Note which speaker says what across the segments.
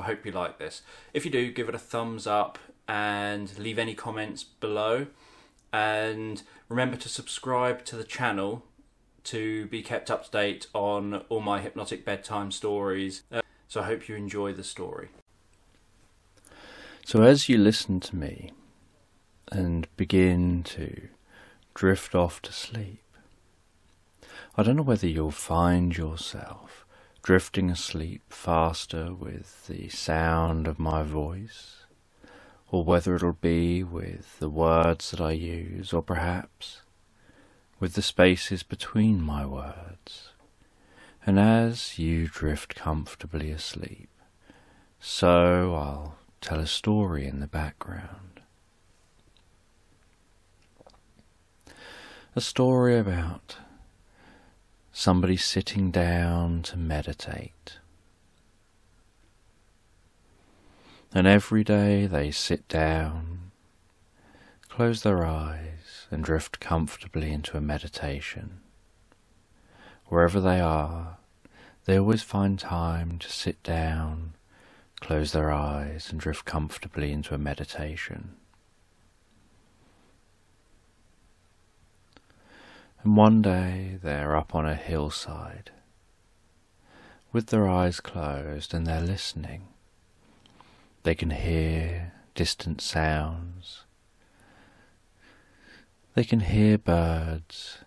Speaker 1: I hope you like this. If you do, give it a thumbs up and leave any comments below. And remember to subscribe to the channel to be kept up to date on all my hypnotic bedtime stories. Uh, so I hope you enjoy the story.
Speaker 2: So, as you listen to me and begin to drift off to sleep, I don't know whether you'll find yourself drifting asleep faster with the sound of my voice, or whether it'll be with the words that I use, or perhaps with the spaces between my words. And as you drift comfortably asleep, so I'll tell a story in the background. A story about somebody sitting down to meditate. And every day they sit down, close their eyes, and drift comfortably into a meditation. Wherever they are, they always find time to sit down, close their eyes, and drift comfortably into a meditation. And one day they're up on a hillside with their eyes closed and they're listening. They can hear distant sounds. They can hear birds.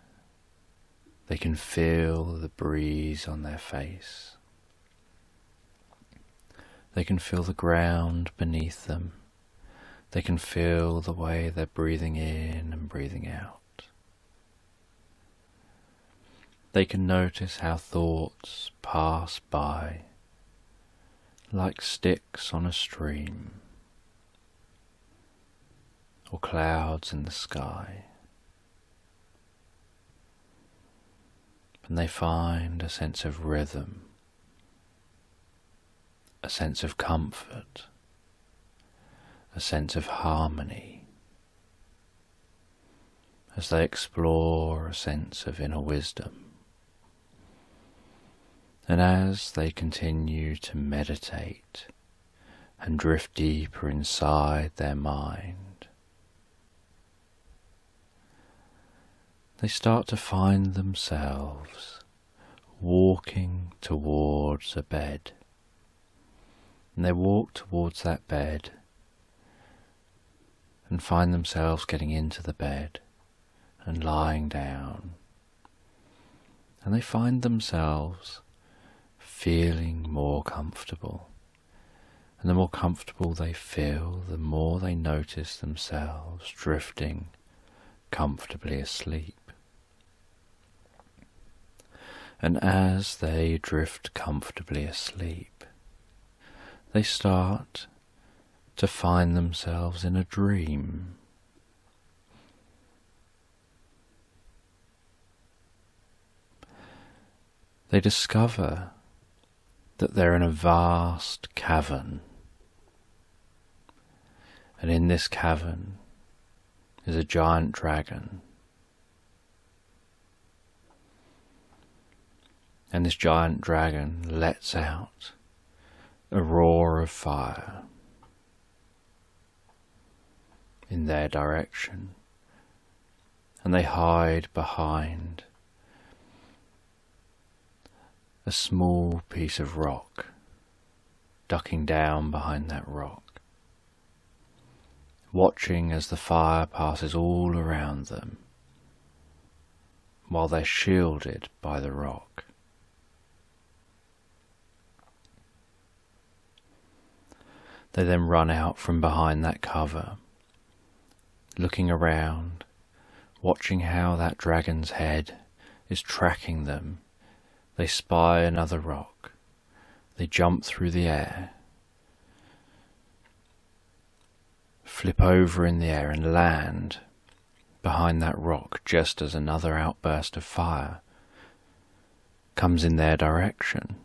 Speaker 2: They can feel the breeze on their face. They can feel the ground beneath them. They can feel the way they're breathing in and breathing out. They can notice how thoughts pass by like sticks on a stream or clouds in the sky. And they find a sense of rhythm, a sense of comfort, a sense of harmony as they explore a sense of inner wisdom. And as they continue to meditate and drift deeper inside their mind, they start to find themselves walking towards a bed. And they walk towards that bed and find themselves getting into the bed and lying down. And they find themselves feeling more comfortable. And the more comfortable they feel, the more they notice themselves drifting comfortably asleep. And as they drift comfortably asleep, they start to find themselves in a dream. They discover that they're in a vast cavern. And in this cavern is a giant dragon. And this giant dragon lets out a roar of fire in their direction. And they hide behind a small piece of rock, ducking down behind that rock, watching as the fire passes all around them, while they're shielded by the rock. They then run out from behind that cover, looking around, watching how that dragon's head is tracking them they spy another rock. They jump through the air, flip over in the air and land behind that rock just as another outburst of fire comes in their direction.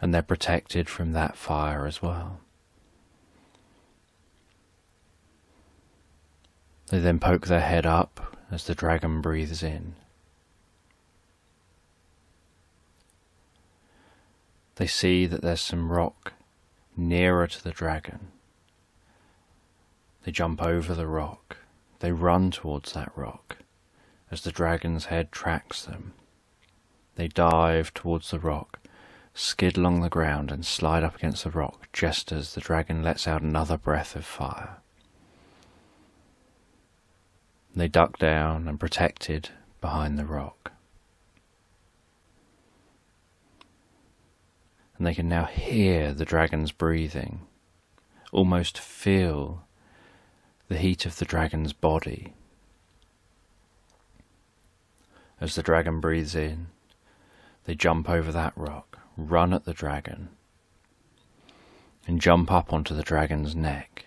Speaker 2: And they're protected from that fire as well. They then poke their head up as the dragon breathes in They see that there's some rock nearer to the dragon. They jump over the rock. They run towards that rock as the dragon's head tracks them. They dive towards the rock, skid along the ground, and slide up against the rock just as the dragon lets out another breath of fire. They duck down and protected behind the rock. And they can now hear the dragon's breathing, almost feel the heat of the dragon's body. As the dragon breathes in, they jump over that rock, run at the dragon, and jump up onto the dragon's neck.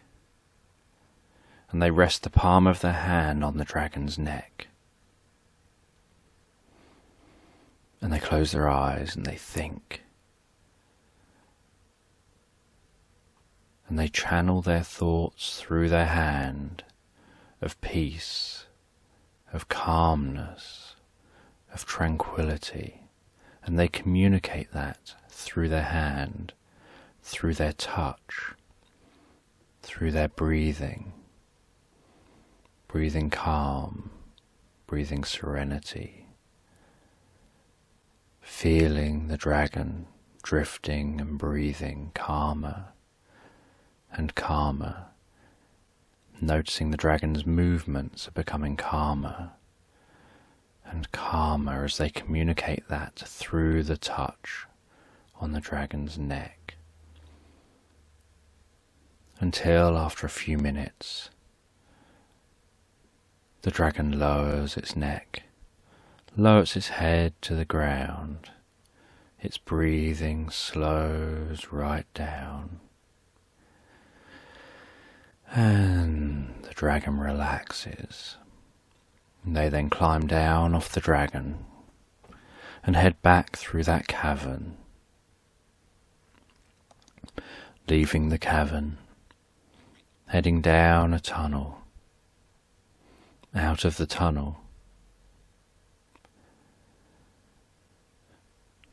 Speaker 2: And they rest the palm of their hand on the dragon's neck. And they close their eyes and they think. And they channel their thoughts through their hand of peace, of calmness, of tranquility. And they communicate that through their hand, through their touch, through their breathing. Breathing calm, breathing serenity feeling the dragon drifting and breathing calmer and calmer, noticing the dragon's movements are becoming calmer and calmer as they communicate that through the touch on the dragon's neck. Until after a few minutes, the dragon lowers its neck lowers its head to the ground. Its breathing slows right down. And the dragon relaxes. They then climb down off the dragon and head back through that cavern, leaving the cavern, heading down a tunnel. Out of the tunnel,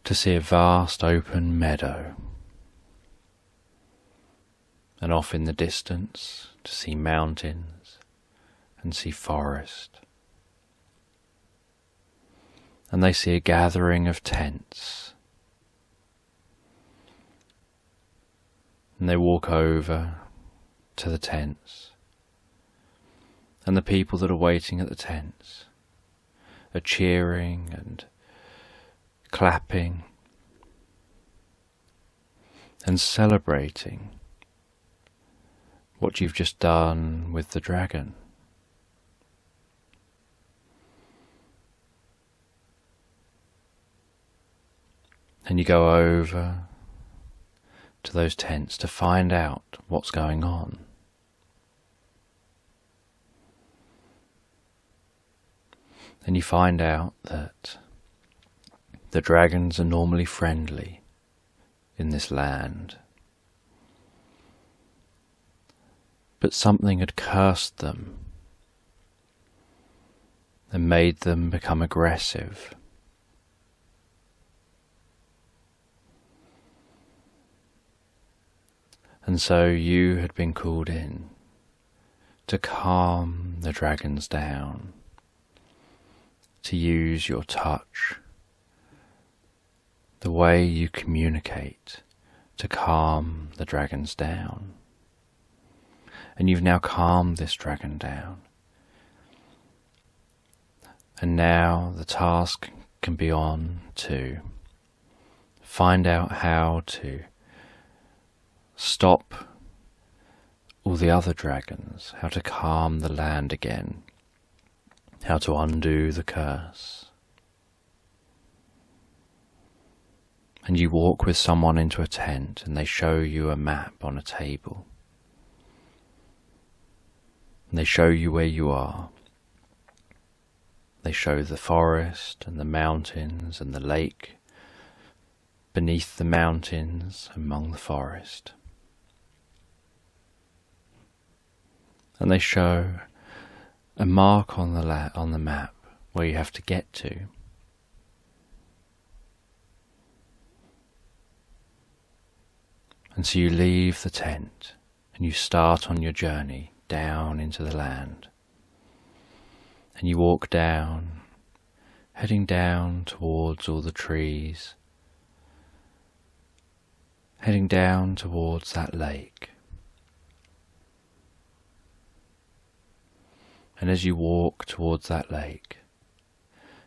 Speaker 2: to see a vast open meadow, and off in the distance to see mountains and see forest. And they see a gathering of tents. And they walk over to the tents. And the people that are waiting at the tents are cheering and clapping and celebrating what you've just done with the dragon. And you go over to those tents to find out what's going on. And you find out that the dragons are normally friendly in this land. But something had cursed them and made them become aggressive. And so you had been called in to calm the dragons down, to use your touch the way you communicate to calm the dragons down. And you've now calmed this dragon down. And now the task can be on to find out how to stop all the other dragons, how to calm the land again, how to undo the curse. and you walk with someone into a tent and they show you a map on a table. And they show you where you are. They show the forest and the mountains and the lake beneath the mountains among the forest. And they show a mark on the la- on the map where you have to get to. And so you leave the tent and you start on your journey down into the land. And you walk down, heading down towards all the trees, heading down towards that lake. And as you walk towards that lake,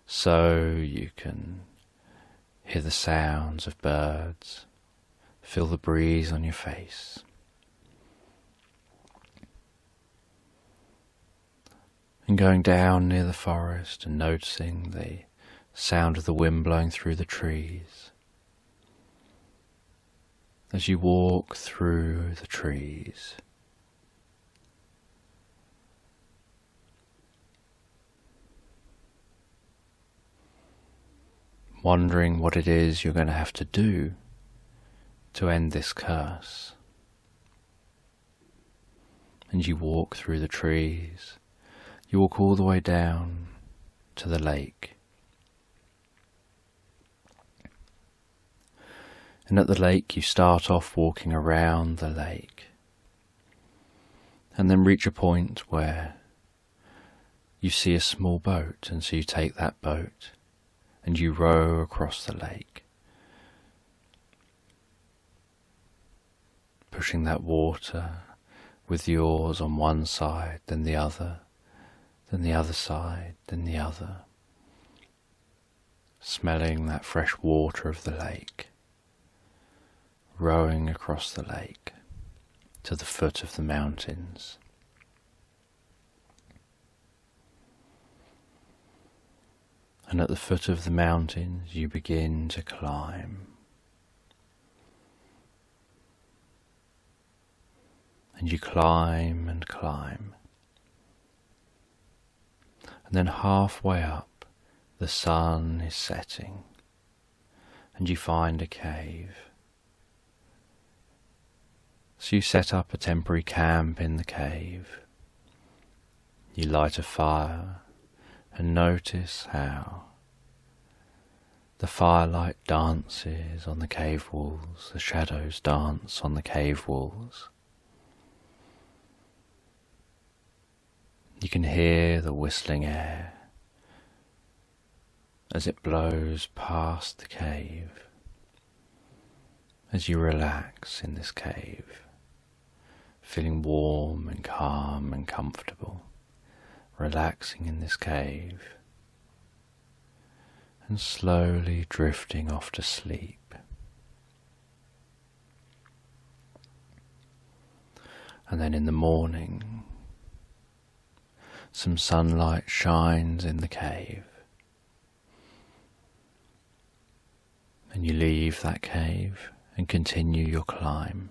Speaker 2: so you can hear the sounds of birds, feel the breeze on your face. And going down near the forest and noticing the sound of the wind blowing through the trees. As you walk through the trees, wondering what it is you're going to have to do to end this curse. And you walk through the trees, you walk all the way down to the lake. And at the lake, you start off walking around the lake, and then reach a point where you see a small boat, and so you take that boat and you row across the lake, pushing that water with the oars on one side, then the other, then the other side, then the other, smelling that fresh water of the lake, rowing across the lake to the foot of the mountains. and at the foot of the mountains you begin to climb. And you climb and climb. And then halfway up, the sun is setting, and you find a cave. So you set up a temporary camp in the cave. You light a fire and notice how the firelight dances on the cave walls, the shadows dance on the cave walls. You can hear the whistling air as it blows past the cave, as you relax in this cave, feeling warm and calm and comfortable relaxing in this cave and slowly drifting off to sleep. And then in the morning, some sunlight shines in the cave. And you leave that cave and continue your climb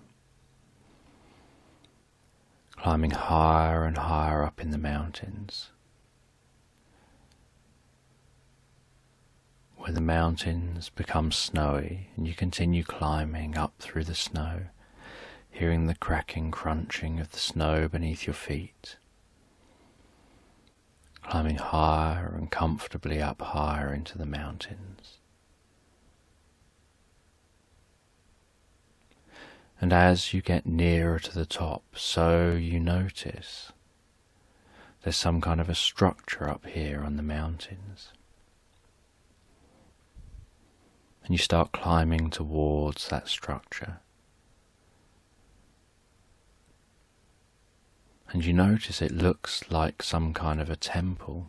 Speaker 2: climbing higher and higher up in the mountains, where the mountains become snowy and you continue climbing up through the snow, hearing the cracking crunching of the snow beneath your feet, climbing higher and comfortably up higher into the mountains. And as you get nearer to the top, so you notice there's some kind of a structure up here on the mountains. And you start climbing towards that structure. And you notice it looks like some kind of a temple.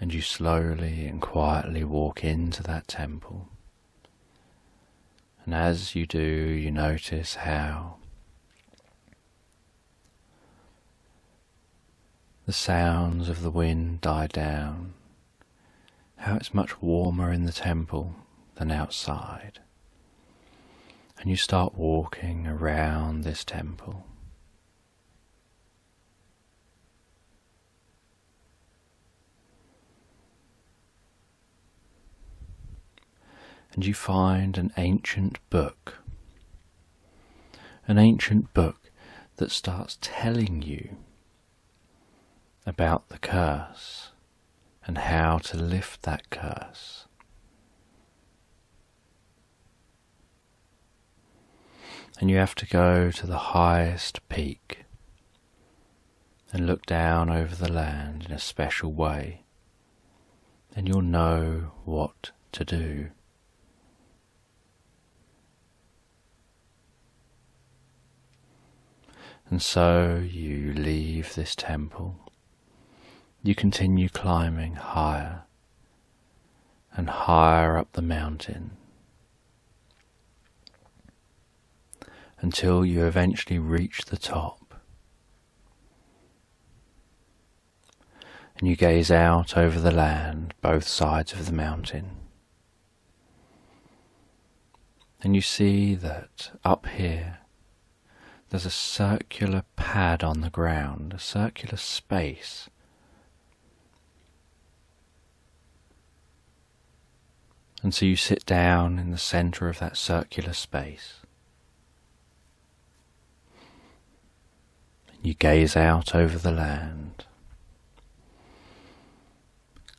Speaker 2: and you slowly and quietly walk into that temple. And as you do, you notice how the sounds of the wind die down, how it's much warmer in the temple than outside. And you start walking around this temple. and you find an ancient book. An ancient book that starts telling you about the curse and how to lift that curse. And you have to go to the highest peak and look down over the land in a special way, and you'll know what to do. And so you leave this temple. You continue climbing higher and higher up the mountain until you eventually reach the top. And you gaze out over the land, both sides of the mountain. And you see that up here there's a circular pad on the ground, a circular space. And so you sit down in the center of that circular space. You gaze out over the land,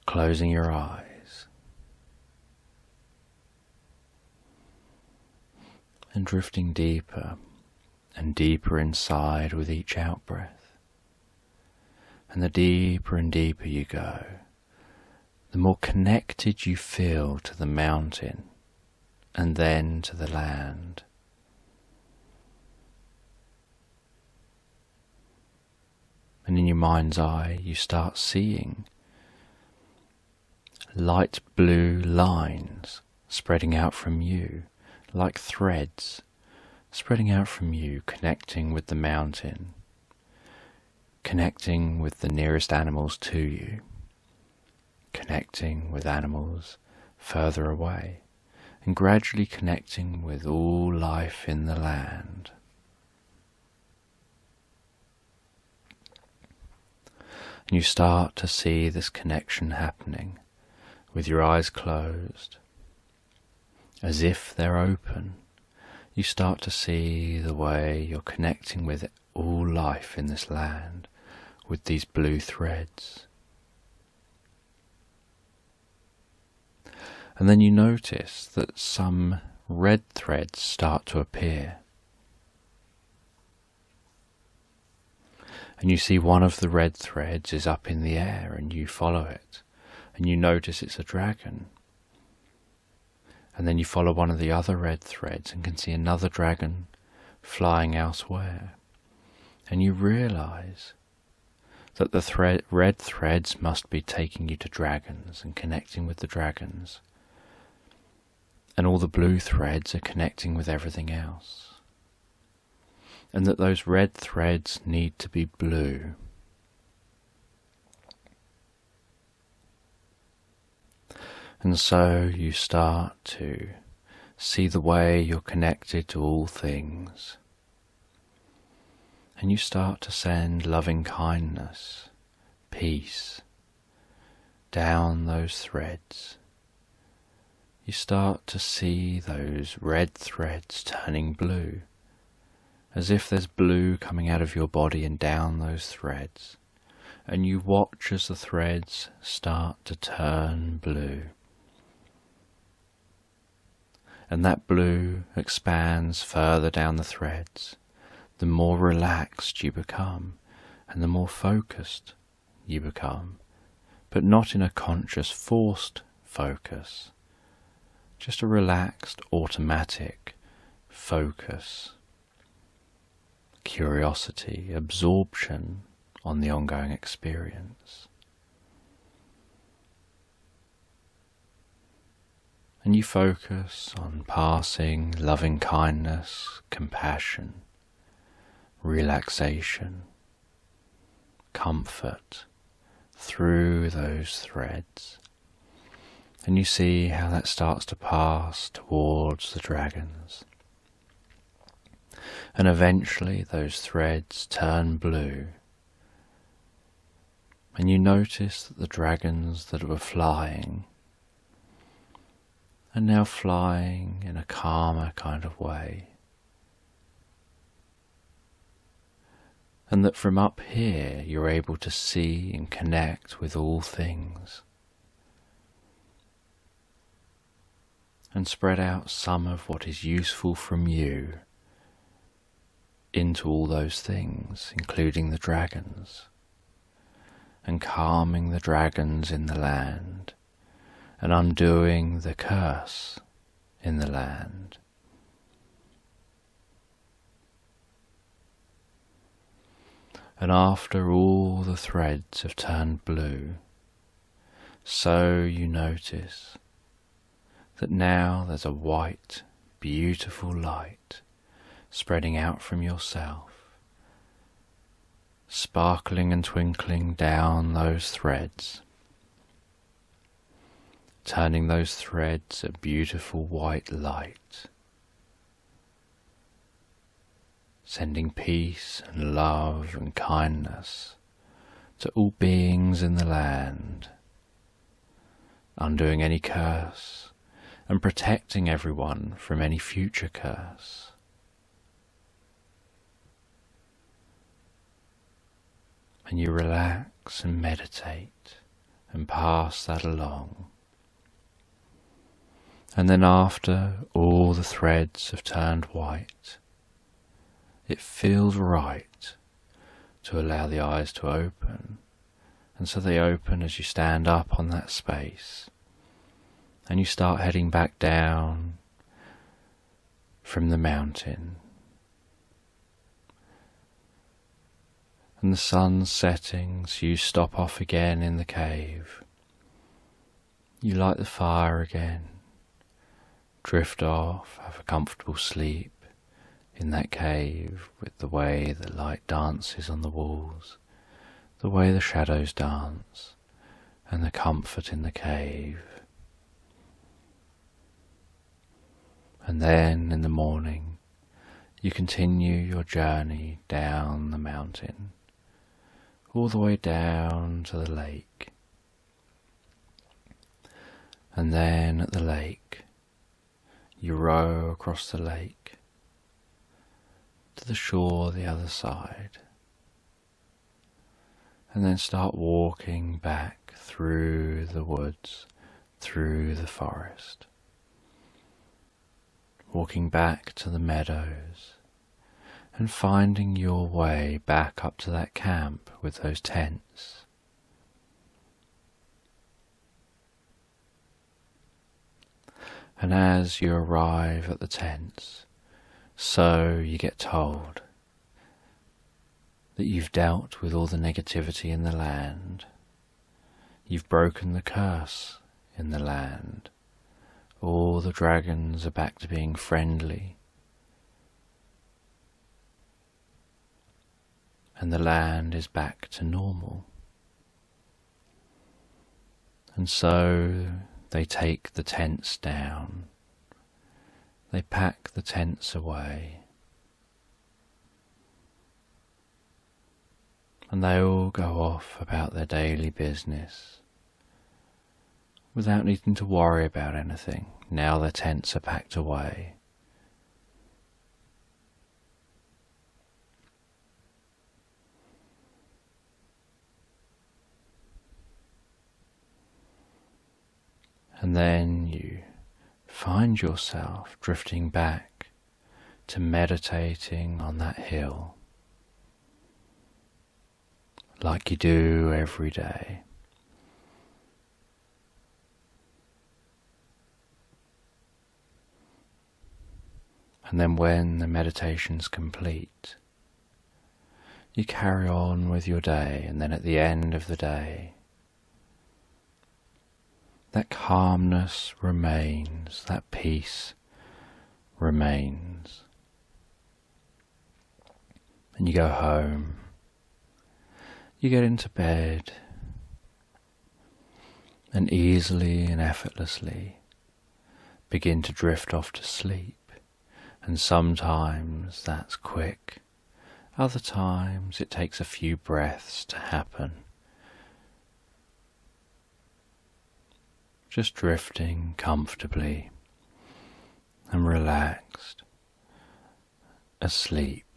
Speaker 2: closing your eyes and drifting deeper and deeper inside with each outbreath. And the deeper and deeper you go, the more connected you feel to the mountain and then to the land. And in your mind's eye, you start seeing light blue lines spreading out from you like threads spreading out from you, connecting with the mountain, connecting with the nearest animals to you, connecting with animals further away, and gradually connecting with all life in the land. You start to see this connection happening with your eyes closed, as if they're open you start to see the way you're connecting with all life in this land with these blue threads. And then you notice that some red threads start to appear. And you see one of the red threads is up in the air and you follow it. And you notice it's a dragon and then you follow one of the other red threads and can see another dragon flying elsewhere. And you realize that the red threads must be taking you to dragons and connecting with the dragons. And all the blue threads are connecting with everything else. And that those red threads need to be blue. And so you start to see the way you're connected to all things. And you start to send loving kindness, peace, down those threads. You start to see those red threads turning blue, as if there's blue coming out of your body and down those threads. And you watch as the threads start to turn blue. And that blue expands further down the threads, the more relaxed you become and the more focused you become, but not in a conscious, forced focus, just a relaxed, automatic focus, curiosity, absorption on the ongoing experience. and you focus on passing loving kindness, compassion, relaxation, comfort through those threads. And you see how that starts to pass towards the dragons. And eventually those threads turn blue. And you notice that the dragons that were flying are now flying in a calmer kind of way. And that from up here you're able to see and connect with all things. And spread out some of what is useful from you into all those things, including the dragons, and calming the dragons in the land, and undoing the curse in the land. And after all the threads have turned blue, so you notice that now there's a white, beautiful light spreading out from yourself, sparkling and twinkling down those threads, turning those threads a beautiful white light, sending peace and love and kindness to all beings in the land, undoing any curse and protecting everyone from any future curse. And you relax and meditate and pass that along. And then, after all the threads have turned white, it feels right to allow the eyes to open. And so they open as you stand up on that space. And you start heading back down from the mountain and the sun's setting, so you stop off again in the cave. You light the fire again, drift off, have a comfortable sleep in that cave with the way the light dances on the walls, the way the shadows dance, and the comfort in the cave. And then in the morning, you continue your journey down the mountain all the way down to the lake. And then at the lake, you row across the lake to the shore the other side. And then start walking back through the woods, through the forest. Walking back to the meadows and finding your way back up to that camp with those tents. And as you arrive at the tents, so you get told that you've dealt with all the negativity in the land, you've broken the curse in the land, all the dragons are back to being friendly and the land is back to normal. And so they take the tents down, they pack the tents away, and they all go off about their daily business without needing to worry about anything now their tents are packed away. And then you find yourself drifting back to meditating on that hill like you do every day. And then when the meditation's complete, you carry on with your day, and then at the end of the day, that calmness remains, that peace remains. And you go home, you get into bed, and easily and effortlessly begin to drift off to sleep. And sometimes that's quick, other times it takes a few breaths to happen. Just drifting comfortably and relaxed, asleep.